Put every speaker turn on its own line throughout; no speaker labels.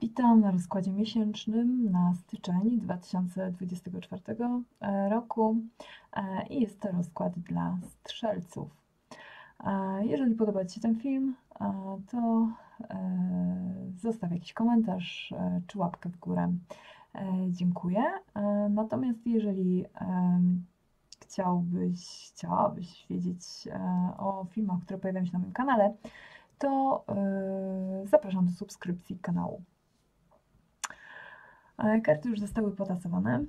Witam na rozkładzie miesięcznym na styczeń 2024 e, roku e, i jest to rozkład dla strzelców. E, jeżeli podoba Ci się ten film, to zostaw jakiś komentarz czy łapkę w górę. Dziękuję. Natomiast jeżeli chciałbyś, chciałabyś wiedzieć o filmach, które pojawiają się na moim kanale, to zapraszam do subskrypcji kanału. Karty już zostały potasowane.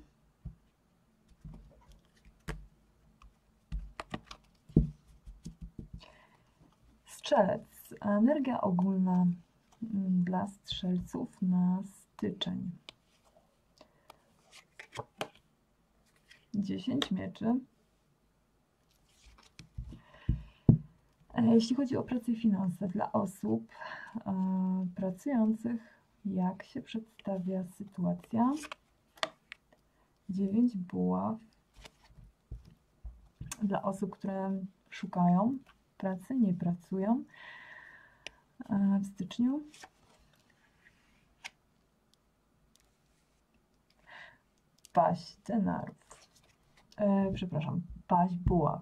Strzelec. Energia ogólna mm, dla strzelców na styczeń. 10 mieczy. E, jeśli chodzi o pracę i finanse dla osób e, pracujących jak się przedstawia sytuacja. 9 buław dla osób, które szukają pracy, nie pracują w styczniu. Paść denarów. E, przepraszam, paść buław.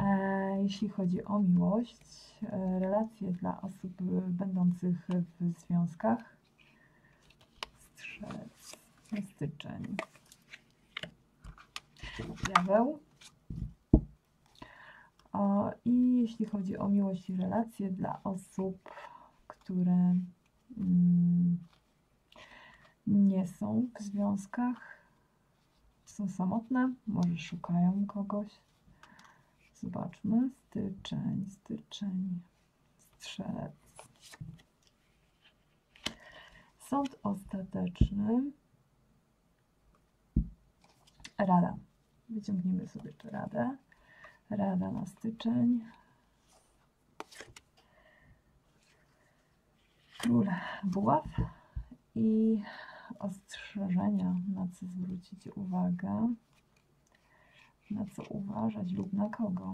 E, jeśli chodzi o miłość, E, relacje dla osób będących w związkach. Strzelec, styczeń. Diabeł. I jeśli chodzi o miłość i relacje dla osób, które mm, nie są w związkach, są samotne, może szukają kogoś, Zobaczmy. Styczeń, styczeń, strzelec. Sąd ostateczny. Rada. Wyciągnijmy sobie jeszcze radę. Rada na styczeń. Król buław i ostrzeżenia, na co zwrócić uwagę na co uważać lub na kogo.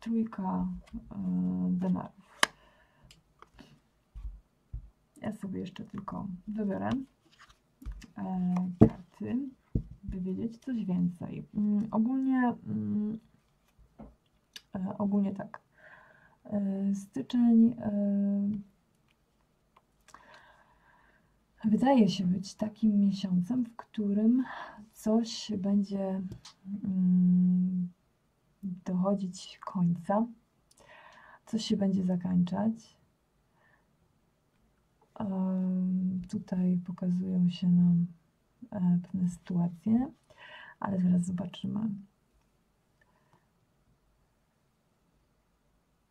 Trójka y, denarów. Ja sobie jeszcze tylko wybiorę e, karty, by wiedzieć coś więcej. Mm, ogólnie, mm, e, ogólnie tak. E, styczeń wydaje się być takim miesiącem, w którym coś będzie mm, dochodzić końca, coś się będzie zakończać. Tutaj pokazują się nam e, pewne sytuacje, ale zaraz zobaczymy.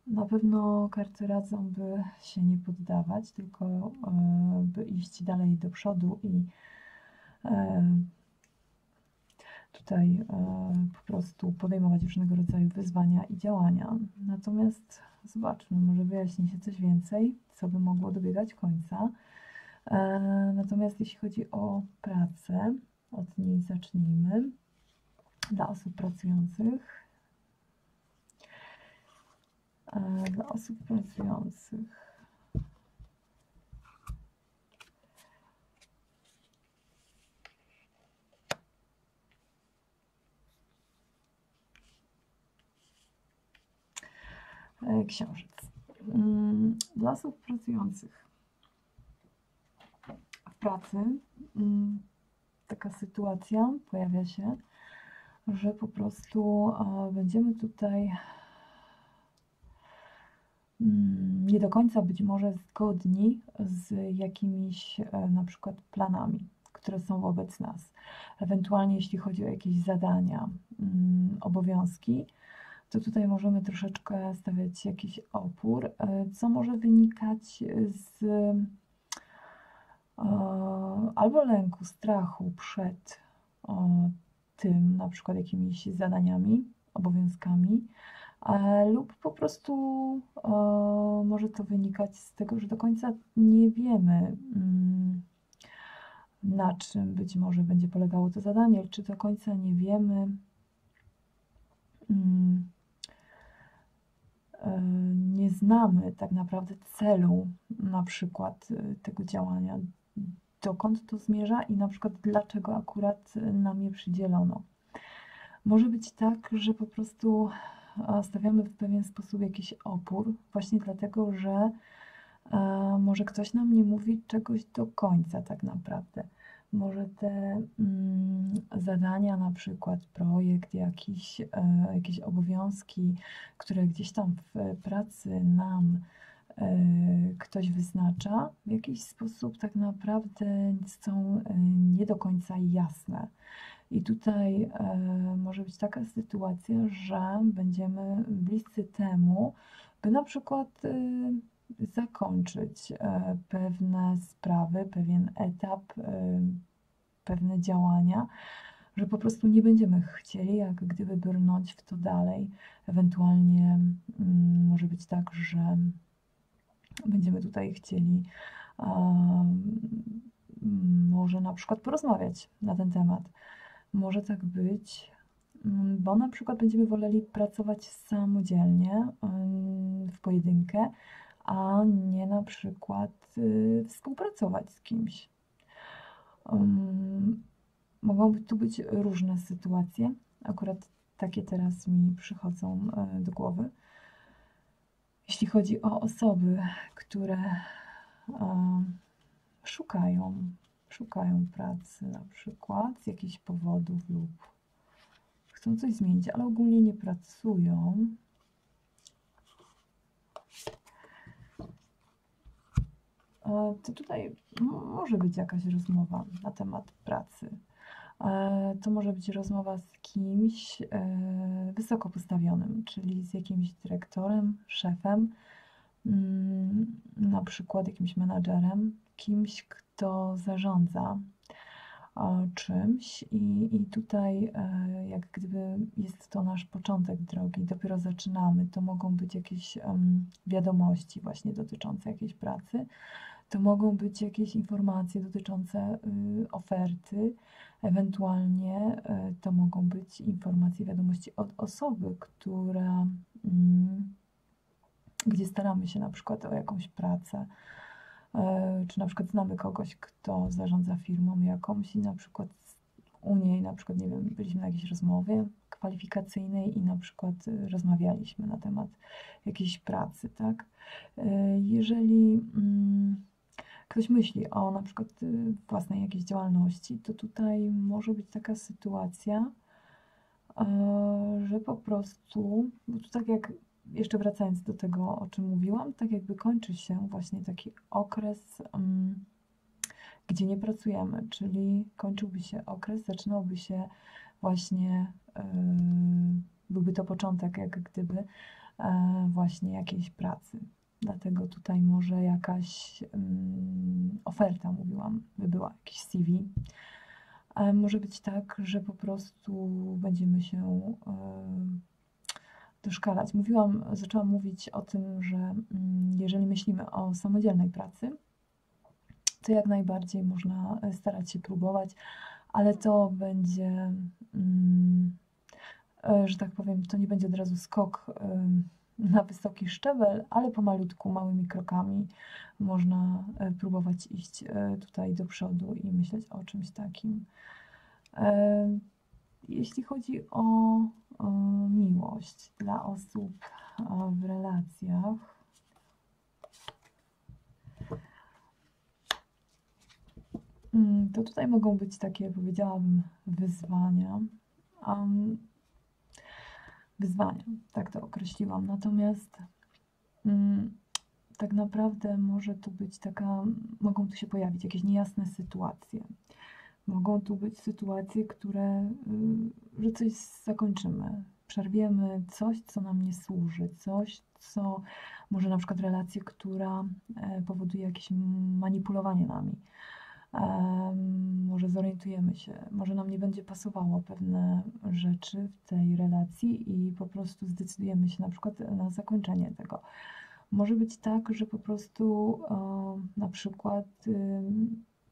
Na pewno karty radzą, by się nie poddawać, tylko e, by iść dalej do przodu i e, tutaj e, po prostu podejmować różnego rodzaju wyzwania i działania. Natomiast zobaczmy, może wyjaśni się coś więcej, co by mogło dobiegać końca. Natomiast jeśli chodzi o pracę, od niej zacznijmy. Dla osób pracujących dla osób pracujących. E, książec. Mm, dla osób pracujących w pracy mm, taka sytuacja pojawia się, że po prostu e, będziemy tutaj Mm, nie do końca być może zgodni z jakimiś e, na przykład planami, które są wobec nas. Ewentualnie jeśli chodzi o jakieś zadania, mm, obowiązki, to tutaj możemy troszeczkę stawiać jakiś opór, e, co może wynikać z e, albo lęku, strachu przed tym, na przykład jakimiś zadaniami, obowiązkami, lub po prostu może to wynikać z tego, że do końca nie wiemy, mm, na czym być może będzie polegało to zadanie, czy do końca nie wiemy, mm, e, nie znamy tak naprawdę celu na przykład tego działania, dokąd to zmierza i na przykład dlaczego akurat nam je przydzielono. Może być tak, że po prostu stawiamy w pewien sposób jakiś opór, właśnie dlatego, że e, może ktoś nam nie mówi czegoś do końca tak naprawdę. Może te mm, zadania, na przykład projekt, jakiś, e, jakieś obowiązki, które gdzieś tam w pracy nam e, ktoś wyznacza, w jakiś sposób tak naprawdę są nie do końca jasne. I tutaj e, może być taka sytuacja, że będziemy bliscy temu, by na przykład e, zakończyć e, pewne sprawy, pewien etap, pewne działania, że po prostu nie będziemy chcieli jak gdyby brnąć w to dalej. Ewentualnie mm, może być tak, że będziemy tutaj chcieli może na przykład porozmawiać na ten temat. Może tak być, mm, bo na przykład będziemy woleli pracować samodzielnie mm, w pojedynkę, a nie na przykład y, współpracować z kimś. Mm, mogą tu być różne sytuacje. Akurat takie teraz mi przychodzą e, do głowy. Jeśli chodzi o osoby, które e, szukają szukają pracy na przykład z jakichś powodów lub chcą coś zmienić, ale ogólnie nie pracują. E, to tutaj może być jakaś rozmowa na temat pracy. E, to może być rozmowa z kimś e, wysoko postawionym, czyli z jakimś dyrektorem, szefem, mm, na przykład jakimś menadżerem, kimś, kto zarządza czymś. I, i tutaj e, jak gdyby jest to nasz początek drogi, dopiero zaczynamy, to mogą być jakieś wiadomości właśnie dotyczące jakiejś pracy, to mogą być jakieś informacje dotyczące y, oferty, ewentualnie y, to mogą być informacje, wiadomości od osoby, która, mm, gdzie staramy się na przykład o jakąś pracę, E, czy na przykład znamy kogoś, kto zarządza firmą jakąś i na przykład u niej, na przykład, nie wiem, byliśmy na jakiejś rozmowie kwalifikacyjnej i na przykład e, rozmawialiśmy na temat jakiejś pracy, tak? E, jeżeli mm, ktoś myśli o na przykład własnej jakiejś działalności, to tutaj może być taka sytuacja, że po prostu, bo tu tak jak jeszcze wracając do tego, o czym mówiłam, tak jakby kończy się właśnie taki okres, um, gdzie nie pracujemy, czyli kończyłby się okres, zaczynałby się właśnie, yy, byłby to początek jak gdyby yy, właśnie jakiejś pracy. Dlatego tutaj może jakaś yy, oferta, mówiłam, by była, jakiś CV. Ale może być tak, że po prostu będziemy się doszkalać. Mówiłam, zaczęłam mówić o tym, że mm, jeżeli myślimy o samodzielnej pracy, to jak najbardziej można e, starać się próbować, ale to będzie, mm, e, że tak powiem, to nie będzie od razu skok na wysoki szczebel, ale pomalutku, małymi krokami można e, próbować iść tutaj do przodu i myśleć o czymś takim. Jeśli chodzi o, miłość dla osób w relacjach, mm, to tutaj mogą być takie, powiedziałabym, wyzwania. Wyzwania, tak to określiłam. Natomiast um, tak naprawdę może tu być taka, mogą tu się pojawić jakieś niejasne sytuacje. Mogą tu być sytuacje, które, y, że coś zakończymy, przerwiemy coś, co nam nie służy, coś, co może na przykład relację, która e, powoduje jakieś manipulowanie nami. Może zorientujemy się, może nam nie będzie pasowało pewne rzeczy w tej relacji i po prostu zdecydujemy się na przykład na zakończenie tego. Może być tak, że po prostu na przykład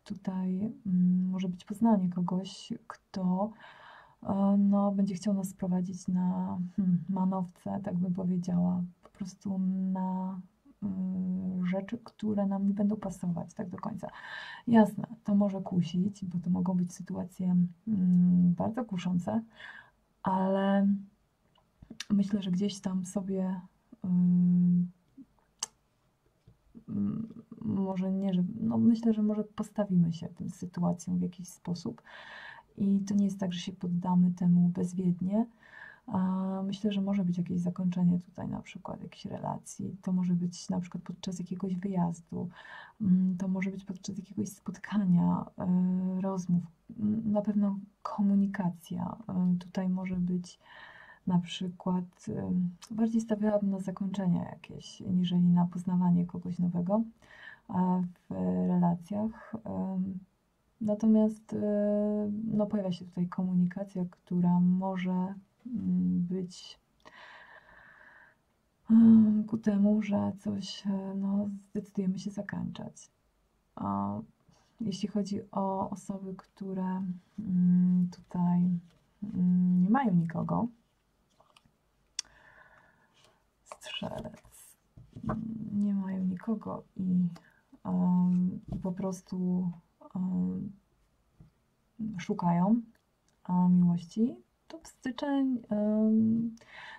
tutaj mm, może być poznanie kogoś, kto e, no, będzie chciał nas prowadzić na hmm, manowce, tak bym powiedziała. Po prostu na y, rzeczy, które nam nie będą pasować tak do końca. Jasne, to może kusić, bo to mogą być sytuacje mm, bardzo kuszące, ale myślę, że gdzieś tam sobie może nie, że no myślę, że może postawimy się tym sytuacją w jakiś sposób i to nie jest tak, że się poddamy temu bezwiednie. Myślę, że może być jakieś zakończenie tutaj na przykład jakiejś relacji. To może być na przykład podczas jakiegoś wyjazdu, mm, to może być podczas jakiegoś spotkania, y, rozmów. Mm, na pewno komunikacja y, tutaj może być na przykład bardziej stawiałabym na zakończenie jakieś, niżeli na poznawanie kogoś nowego w relacjach. Natomiast y, no, pojawia się tutaj komunikacja, która może mm, być ku temu, że coś e, no, zdecydujemy się zakończać. Jeśli chodzi o osoby, które mm, tutaj mm, nie mają nikogo, strzelec, nie mają nikogo i, um, po prostu um, szukają um, miłości, to styczeń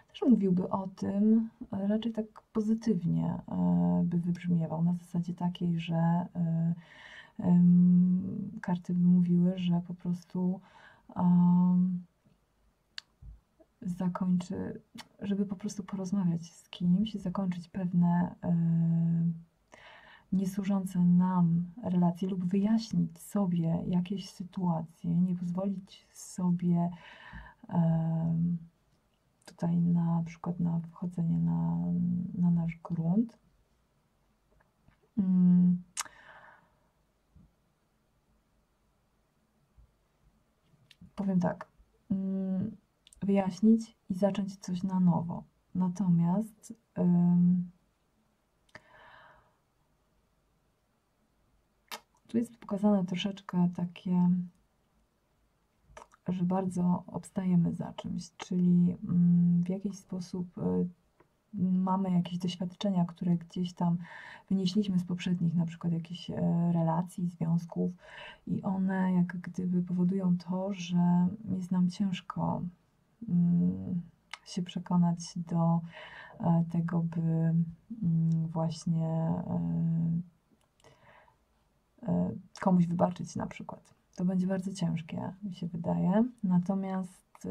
też mówiłby o tym, raczej tak pozytywnie e, by wybrzmiewał, na zasadzie takiej, że e, karty by mówiły, że po prostu zakończy, żeby po prostu porozmawiać z kimś, zakończyć pewne e, niesłużące nam relacje lub wyjaśnić sobie jakieś sytuacje, nie pozwolić sobie e, tutaj na przykład na wchodzenie na, na nasz grunt. Mm. Powiem tak. Mm wyjaśnić i zacząć coś na nowo. Natomiast tu jest pokazane troszeczkę takie, że bardzo obstajemy za czymś, czyli ym, w jakiś sposób y, mamy jakieś doświadczenia, które gdzieś tam wynieśliśmy z poprzednich na przykład jakichś e, relacji, związków i one jak gdyby powodują to, że jest nam ciężko Mm, się przekonać do e, tego, by mm, właśnie e, e, komuś wybaczyć na przykład. To będzie bardzo ciężkie, mi się wydaje. Natomiast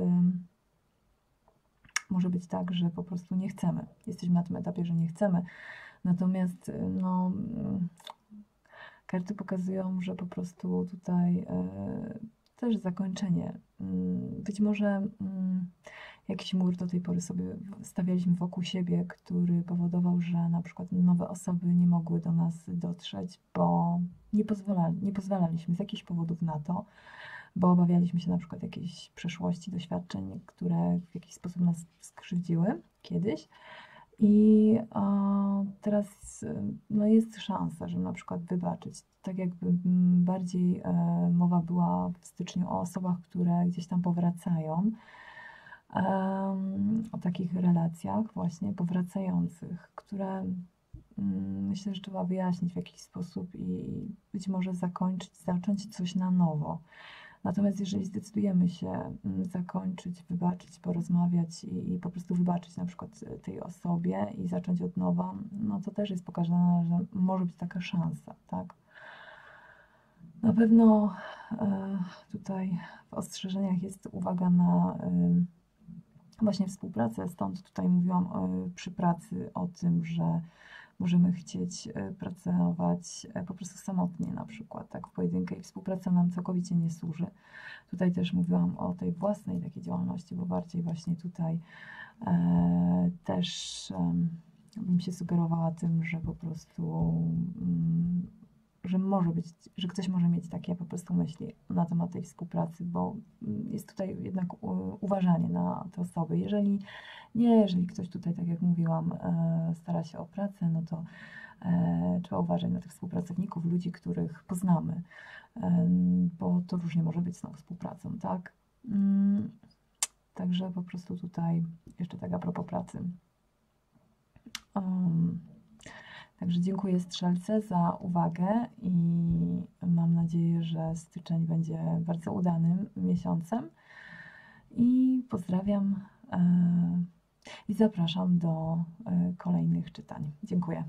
może być tak, że po prostu nie chcemy. Jesteśmy na tym etapie, że nie chcemy. Natomiast no, mm, karty pokazują, że po prostu tutaj też zakończenie. Mm, być może mm, jakiś mur do tej pory sobie stawialiśmy wokół siebie, który powodował, że na przykład nowe osoby nie mogły do nas dotrzeć, bo nie, pozwalali, nie pozwalaliśmy z jakichś powodów na to, bo obawialiśmy się na przykład jakiejś przeszłości, doświadczeń, które w jakiś sposób nas skrzywdziły kiedyś. I teraz no jest szansa, żeby na przykład wybaczyć. Tak jakby bardziej e, mowa była w styczniu o osobach, które gdzieś tam powracają, o takich relacjach właśnie powracających, które mm, myślę, że trzeba wyjaśnić w jakiś sposób i być może zakończyć, zacząć coś na nowo. Natomiast jeżeli zdecydujemy się mm, zakończyć, wybaczyć, porozmawiać i, i, po prostu wybaczyć na przykład e, tej osobie i zacząć od nowa, no to też jest pokazane, że może być taka szansa, tak? Na pewno e, tutaj w ostrzeżeniach jest uwaga na e, właśnie współpracę, stąd tutaj mówiłam przy pracy o tym, że możemy chcieć e, pracować e, po prostu samotnie na przykład, tak w pojedynkę i współpraca nam całkowicie nie służy. Tutaj też mówiłam o tej własnej takiej działalności, bo bardziej właśnie tutaj e, też e, bym się sugerowała tym, że po prostu mm, że może być, że ktoś może mieć takie po prostu myśli na temat tej współpracy, bo mm, jest tutaj jednak uważanie na te osoby. Jeżeli nie, jeżeli ktoś tutaj, tak jak mówiłam, e, stara się o pracę, no to e, trzeba uważać na tych współpracowników, ludzi, których poznamy, e, bo to różnie może być z tą współpracą, tak? Mm, także po prostu tutaj jeszcze tak a propos pracy. Um, Także dziękuję Strzelce za uwagę i mam nadzieję, że styczeń będzie bardzo udanym miesiącem. I pozdrawiam e, i zapraszam do e, kolejnych czytań. Dziękuję.